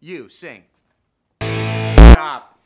You sing. Stop.